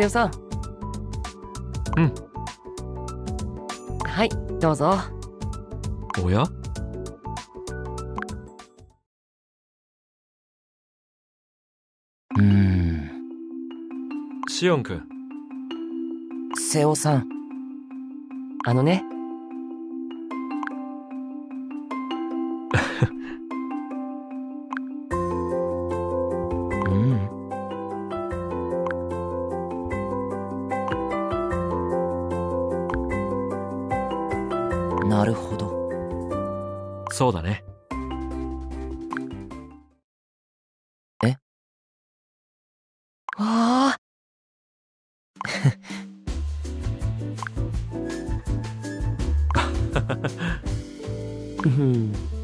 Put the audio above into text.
瀬尾さんうん。はいどうぞ。おや？うーん。シオンくん瀬尾さん。あのねなるほど。そうだね。ああ。う ん